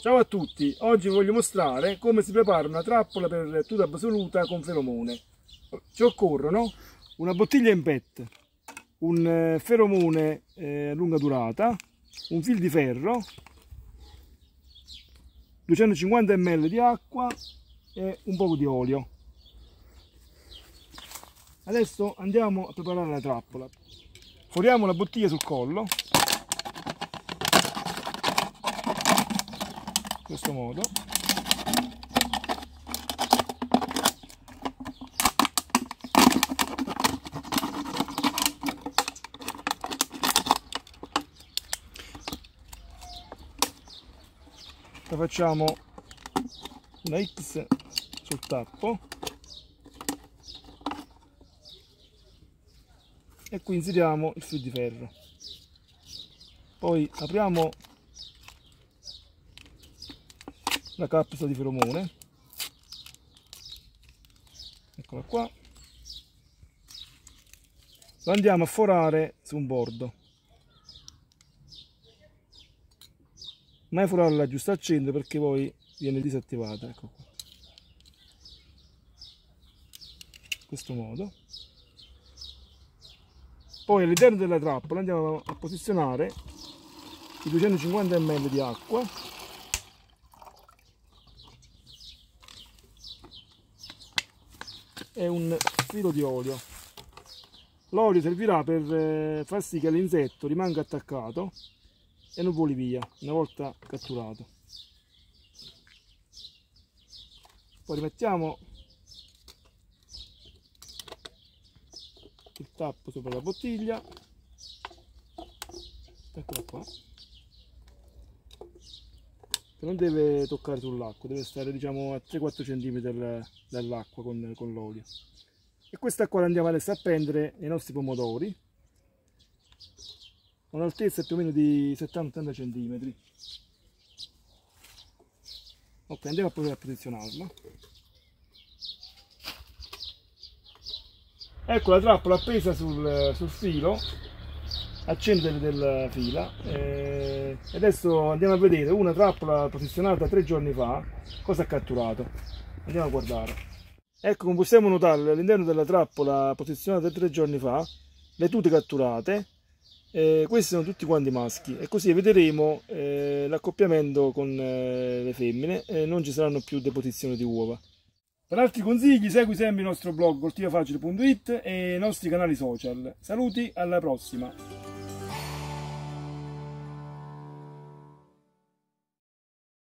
Ciao a tutti, oggi voglio mostrare come si prepara una trappola per tuta assoluta con feromone. Ci occorrono una bottiglia in PET, un eh, feromone eh, a lunga durata, un fil di ferro, 250 ml di acqua e un po' di olio. Adesso andiamo a preparare la trappola. Foriamo la bottiglia sul collo questo modo. La facciamo una X sul tappo. E qui inseriamo il filo di ferro. Poi apriamo la capsula di feromone. Eccola qua. Lo andiamo a forare su un bordo. Mai forarla giusto al centro perché poi viene disattivata ecco qua. In questo modo. Poi all'interno della trappola andiamo a posizionare i 250 ml di acqua e un filo di olio. L'olio servirà per eh, far sì che l'insetto rimanga attaccato e non voli via una volta catturato. Poi rimettiamo il tappo sopra la bottiglia. Eccola qua che non deve toccare sull'acqua, deve stare diciamo a 3-4 cm dall'acqua con, con l'olio. E questa qua la andiamo adesso a prendere nei nostri pomodori, a un'altezza più o meno di 70-80 cm. Ok, andiamo a posizionarla. Ecco la trappola appesa sul, sul filo accendere della fila e adesso andiamo a vedere una trappola posizionata tre giorni fa cosa ha catturato andiamo a guardare ecco come possiamo notare all'interno della trappola posizionata tre giorni fa le tute catturate eh, questi sono tutti quanti maschi e così vedremo eh, l'accoppiamento con eh, le femmine e non ci saranno più deposizioni di uova per altri consigli segui sempre il nostro blog coltivafacile.it e i nostri canali social. Saluti, alla prossima!